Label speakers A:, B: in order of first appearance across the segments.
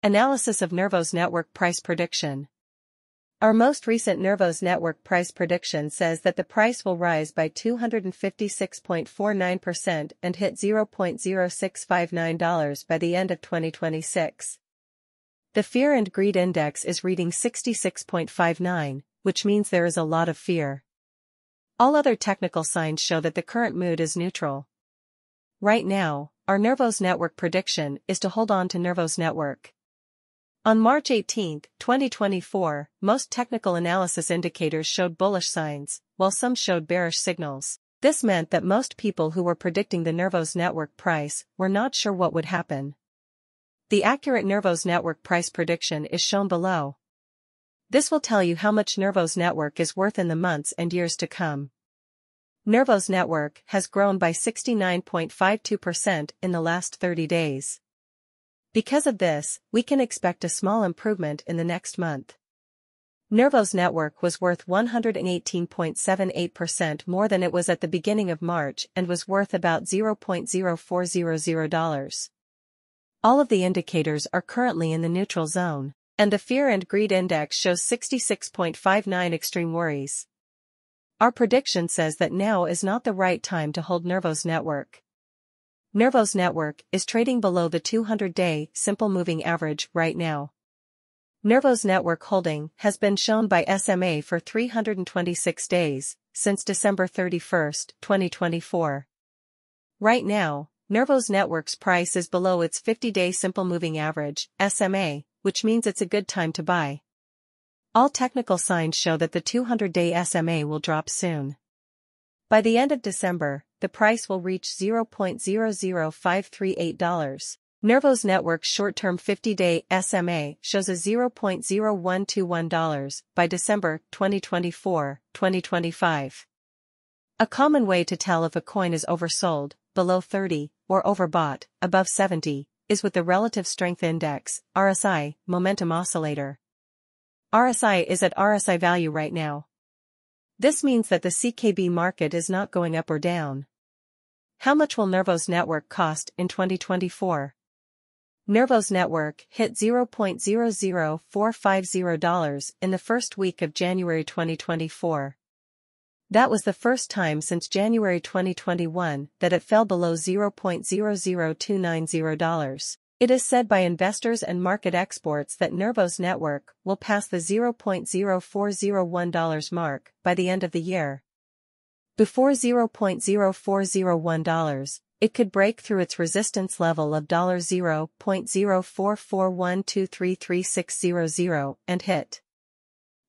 A: Analysis of Nervos Network Price Prediction Our most recent Nervos Network price prediction says that the price will rise by 256.49% and hit $0.0659 by the end of 2026. The Fear and Greed Index is reading 66.59, which means there is a lot of fear. All other technical signs show that the current mood is neutral. Right now, our Nervos Network prediction is to hold on to Nervos Network. On March 18, 2024, most technical analysis indicators showed bullish signs, while some showed bearish signals. This meant that most people who were predicting the Nervos Network price were not sure what would happen. The accurate Nervos Network price prediction is shown below. This will tell you how much Nervos Network is worth in the months and years to come. Nervos Network has grown by 69.52% in the last 30 days. Because of this, we can expect a small improvement in the next month. Nervos Network was worth 118.78% more than it was at the beginning of March and was worth about $0.0400. All of the indicators are currently in the neutral zone and the Fear and Greed Index shows 66.59 extreme worries. Our prediction says that now is not the right time to hold Nervos Network. Nervos Network is trading below the 200-day simple moving average right now. Nervos Network holding has been shown by SMA for 326 days, since December 31, 2024. Right now, Nervos Network's price is below its 50-day simple moving average, SMA, which means it's a good time to buy. All technical signs show that the 200-day SMA will drop soon. By the end of December, the price will reach $0.00538. Nervos Network's short-term 50-day SMA shows a $0.0121 by December 2024, 2025. A common way to tell if a coin is oversold, below 30, or overbought, above 70, is with the Relative Strength Index, RSI, momentum oscillator. RSI is at RSI value right now. This means that the CKB market is not going up or down. How much will Nervos Network cost in 2024? Nervos Network hit $0.00450 in the first week of January 2024. That was the first time since January 2021 that it fell below $0.00290. It is said by investors and market experts that Nervos Network will pass the $0.0401 mark by the end of the year. Before $0.0401, it could break through its resistance level of $0.0441233600 and hit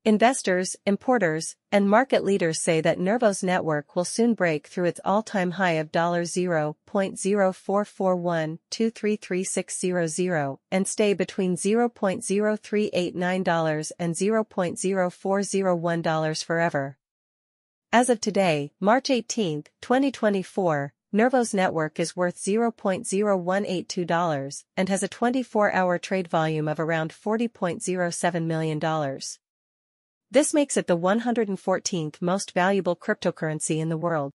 A: Investors, importers, and market leaders say that Nervos Network will soon break through its all-time high of $0.0441233600 and stay between $0.0389 and $0.0401 forever. As of today, March 18, 2024, Nervos Network is worth $0.0182 and has a 24-hour trade volume of around $40.07 million. This makes it the 114th most valuable cryptocurrency in the world.